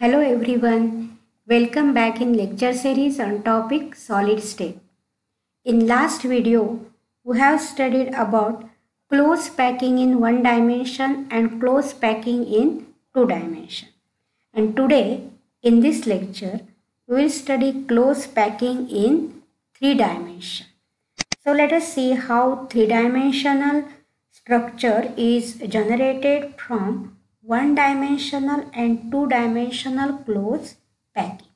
Hello everyone. Welcome back in lecture series on topic solid state. In last video, we have studied about close packing in one dimension and close packing in two dimension. And today in this lecture, we will study close packing in three dimension. So let us see how three dimensional structure is generated from one dimensional and two dimensional close packing.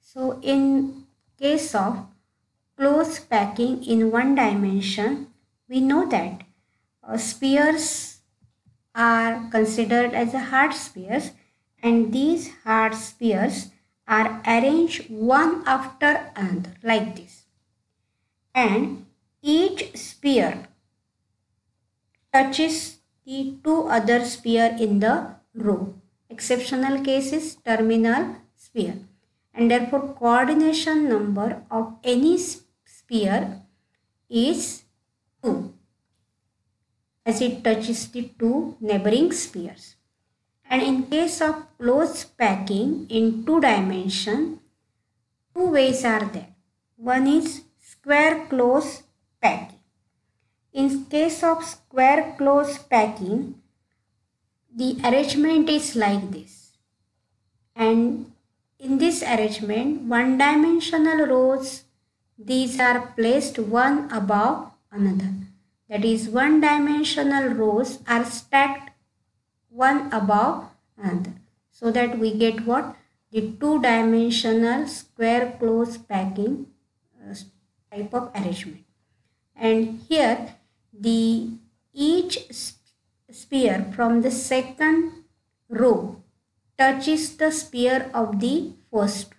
So in case of close packing in one dimension, we know that uh, spheres are considered as a hard spheres and these hard spheres are arranged one after another like this. And each sphere touches the two other sphere in the row. Exceptional case is terminal sphere and therefore coordination number of any sphere is 2 as it touches the two neighboring spheres. And in case of close packing in two dimension, two ways are there. One is square close packing in case of square close packing, the arrangement is like this. And in this arrangement, one-dimensional rows, these are placed one above another. That is, one-dimensional rows are stacked one above another. So that we get what? The two-dimensional square close packing uh, type of arrangement. And here the each spear from the second row touches the spear of the first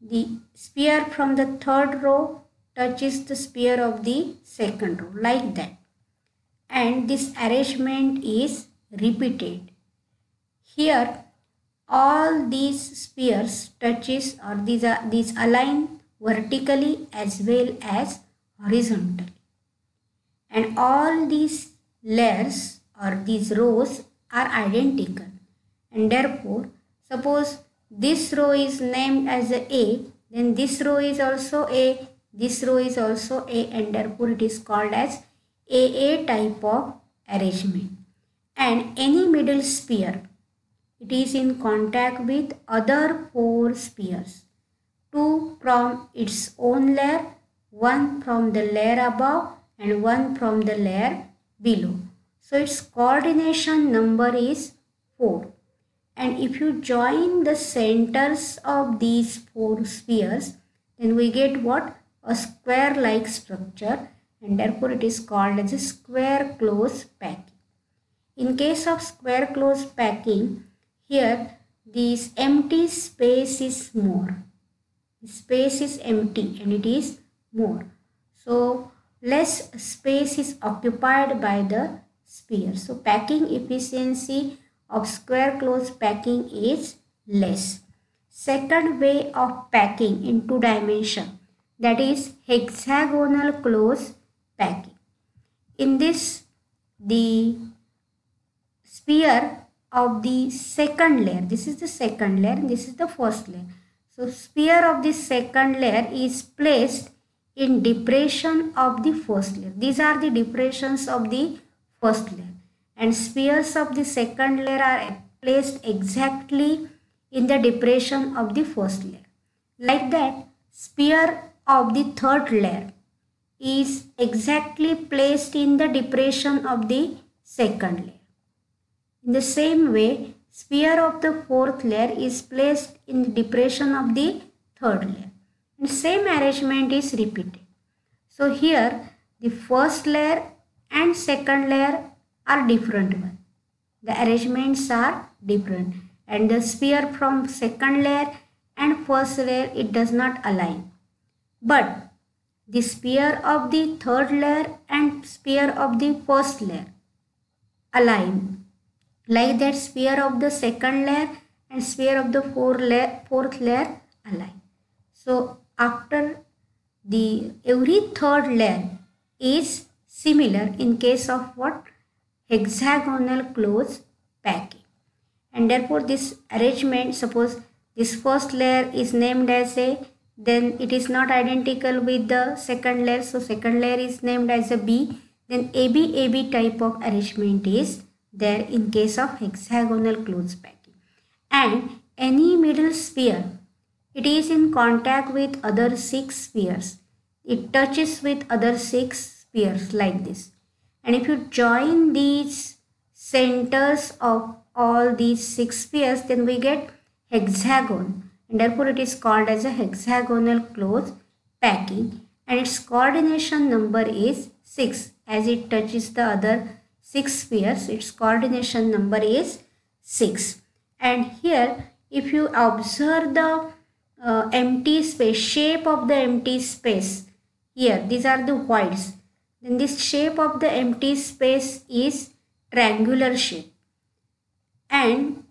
the spear from the third row touches the spear of the second row like that. And this arrangement is repeated. Here all these spheres touches or these are these align vertically as well as horizontally and all these layers or these rows are identical. And therefore suppose this row is named as a then this row is also A this row is also A and therefore it is called as AA type of arrangement. And any middle sphere it is in contact with other four spheres. Two from its own layer one from the layer above and one from the layer below. So its coordination number is 4. And if you join the centers of these four spheres, then we get what? A square-like structure and therefore it is called as a square close packing. In case of square close packing, here this empty space is more. The space is empty and it is more. So less space is occupied by the sphere. So packing efficiency of square close packing is less. Second way of packing in two dimension that is hexagonal close packing. In this the sphere of the second layer this is the second layer this is the first layer. So sphere of the second layer is placed in depression of the first layer. These are the depressions of the first layer and spheres of the second layer are placed exactly in the depression of the first layer. Like that, sphere of the third layer is exactly placed in the depression of the second layer. In the same way, sphere of the fourth layer is placed in the depression of the third layer. And same arrangement is repeated. So here the first layer and second layer are different one. The arrangements are different and the sphere from second layer and first layer it does not align. But the sphere of the third layer and sphere of the first layer align. Like that sphere of the second layer and sphere of the fourth layer, fourth layer align. So after the every third layer is similar in case of what? Hexagonal close packing. And therefore this arrangement suppose this first layer is named as a then it is not identical with the second layer. So second layer is named as a B then AB AB type of arrangement is there in case of hexagonal close packing. And any middle sphere it is in contact with other six spheres. It touches with other six spheres like this. And if you join these centers of all these six spheres then we get hexagon. And therefore it is called as a hexagonal close packing. And its coordination number is 6 as it touches the other 6 spheres its coordination number is 6 and here if you observe the uh, empty space shape of the empty space here these are the voids then this shape of the empty space is triangular shape and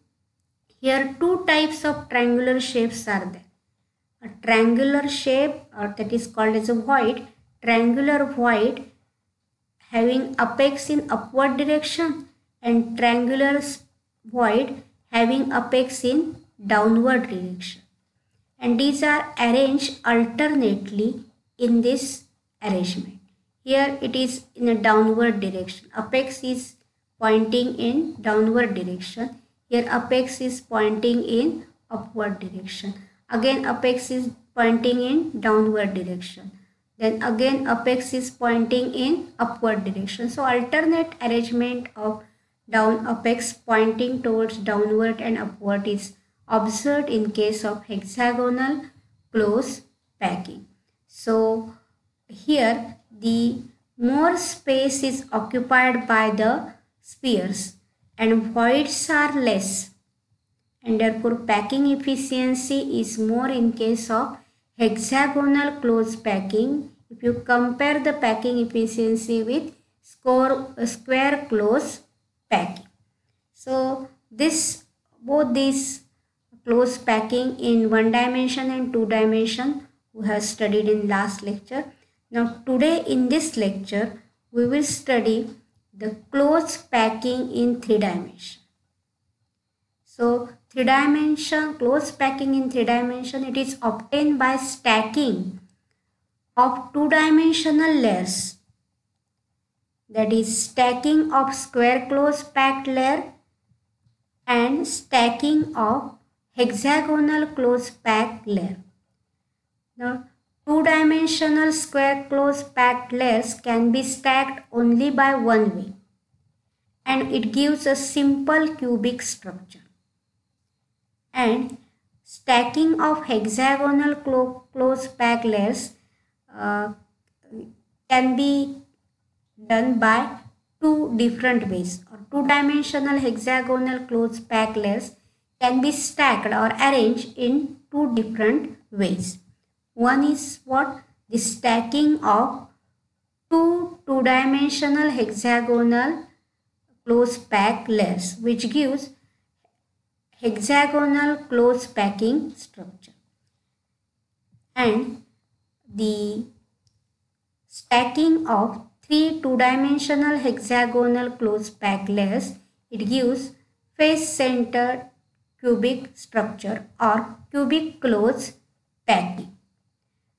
here two types of triangular shapes are there. A triangular shape or that is called as a void, triangular void having apex in upward direction and triangular void having apex in downward direction. And these are arranged alternately in this arrangement. Here it is in a downward direction. Apex is pointing in downward direction here apex is pointing in upward direction. Again apex is pointing in downward direction. Then again apex is pointing in upward direction. So alternate arrangement of down apex pointing towards downward and upward is observed in case of hexagonal close packing. So here the more space is occupied by the spheres and voids are less and therefore packing efficiency is more in case of hexagonal close packing if you compare the packing efficiency with score, square close packing. So this both these close packing in one dimension and two dimension we have studied in last lecture. Now today in this lecture we will study the close packing in three dimension. So three dimension close packing in three dimension it is obtained by stacking of two dimensional layers that is stacking of square close packed layer and stacking of hexagonal close packed layer. Now Two-dimensional square close packed layers can be stacked only by one way and it gives a simple cubic structure. And stacking of hexagonal clo close packed layers uh, can be done by two different ways or two-dimensional hexagonal close packed layers can be stacked or arranged in two different ways. One is what? The stacking of two two-dimensional hexagonal close pack layers which gives hexagonal close packing structure. And the stacking of three two-dimensional hexagonal close pack layers it gives face-centered cubic structure or cubic close packing.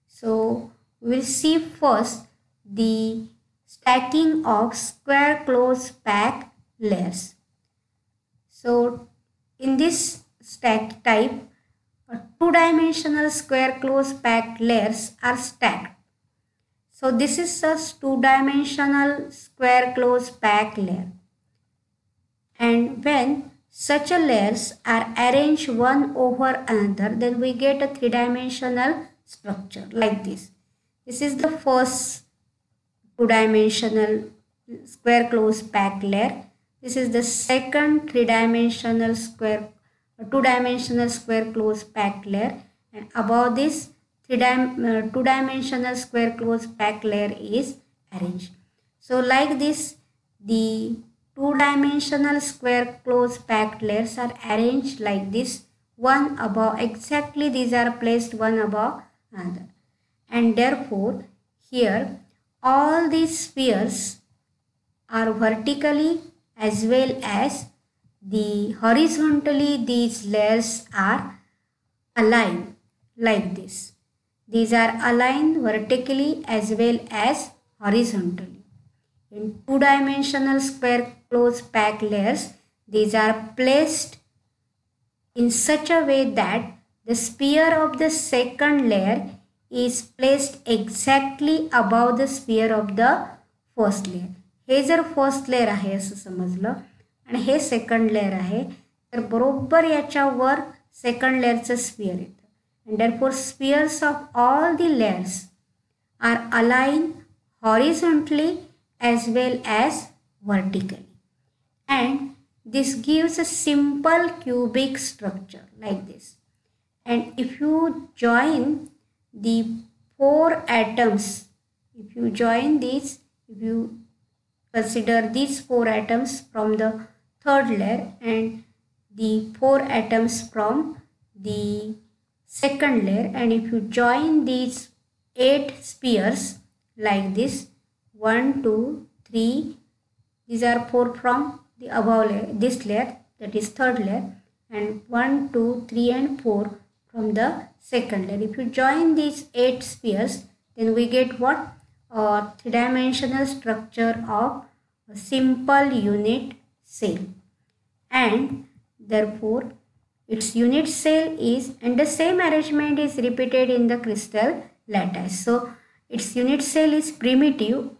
So we'll see first the stacking of square close pack layers. So in this stack type, two-dimensional square close packed layers are stacked. So this is a two-dimensional square close packed layer. And when such a layers are arranged one over another, then we get a three-dimensional structure like this. This is the first two-dimensional square close packed layer. This is the second three-dimensional square two-dimensional square close packed layer and above this uh, two-dimensional square close packed layer is arranged. So like this the two-dimensional square close packed layers are arranged like this one above exactly these are placed one above another. And therefore, here all these spheres are vertically as well as the horizontally these layers are aligned like this. These are aligned vertically as well as horizontally. In two-dimensional square closed pack layers, these are placed in such a way that the sphere of the second layer is placed exactly above the sphere of the first layer. हे जर first layer आहे असं समजलं आणि हे second layer आहे तर बरोबर याच्यावर second लेअरचं स्पियर येतं and there four spheres of all the layers are align horizontally as well as vertically. And this gives a simple cubic structure like this. And if you join the four atoms if you join these if you consider these four atoms from the third layer and the four atoms from the second layer and if you join these eight spheres like this one two three. These are four from the above layer this layer that is third layer. And one two three and four from the second layer. If you join these eight spheres then we get what? A three-dimensional structure of a simple unit cell. And therefore its unit cell is and the same arrangement is repeated in the crystal lattice. So its unit cell is primitive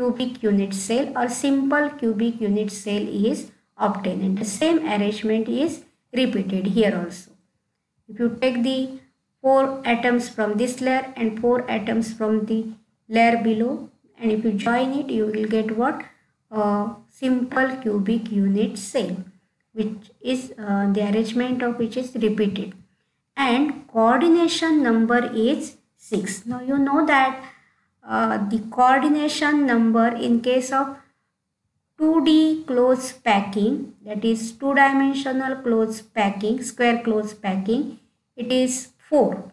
cubic unit cell or simple cubic unit cell is obtained. And the same arrangement is repeated here also. If you take the four atoms from this layer and four atoms from the layer below and if you join it you will get what? A simple cubic unit cell which is uh, the arrangement of which is repeated. And coordination number is 6 now you know that uh, the coordination number in case of 2D close packing that is two dimensional close packing square close packing it is 4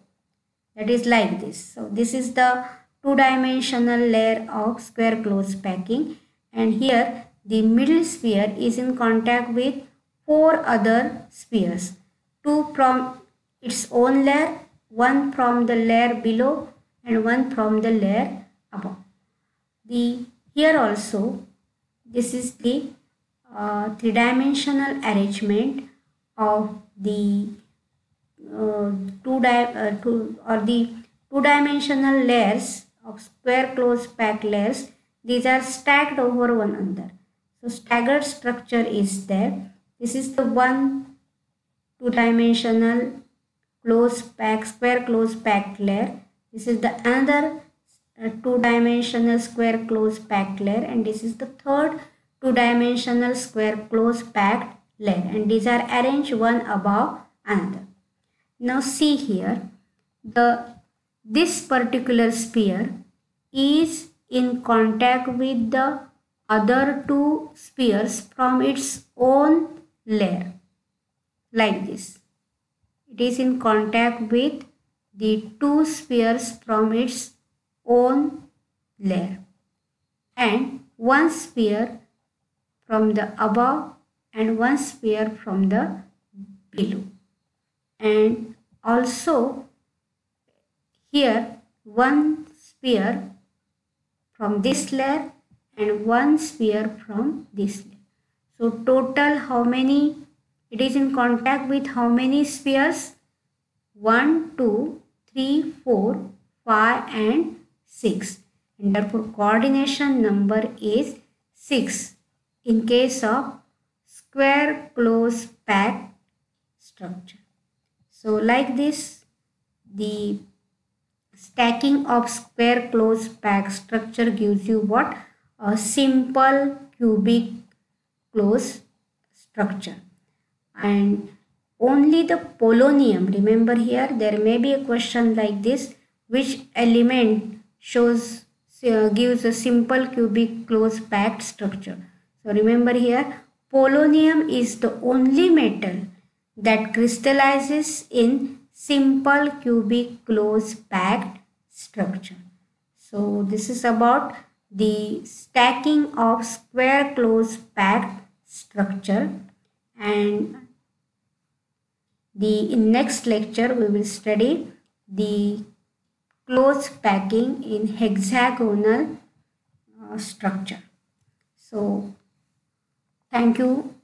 that is like this. So this is the two-dimensional layer of square close packing. And here the middle sphere is in contact with four other spheres. Two from its own layer one from the layer below and one from the layer above the here also this is the uh, three-dimensional arrangement of the uh, two, uh, two or the two-dimensional layers of square closed pack layers. These are stacked over one another. So staggered structure is there. This is the one two-dimensional closed pack square closed pack layer. This is the another uh, two-dimensional square closed packed layer and this is the third two-dimensional square closed packed layer and these are arranged one above another. Now see here the this particular sphere is in contact with the other two spheres from its own layer like this. It is in contact with the two spheres from its own layer and one sphere from the above and one sphere from the below and also here one sphere from this layer and one sphere from this layer. So total how many? It is in contact with how many spheres? 1, 2, 3, 4, 5 and 6. And therefore coordination number is 6 in case of square close packed structure. So like this the stacking of square close pack structure gives you what a simple cubic close structure and only the polonium remember here there may be a question like this which element shows uh, gives a simple cubic close packed structure so remember here polonium is the only metal that crystallizes in simple cubic close packed structure. So this is about the stacking of square close packed structure and the in next lecture we will study the close packing in hexagonal uh, structure. So thank you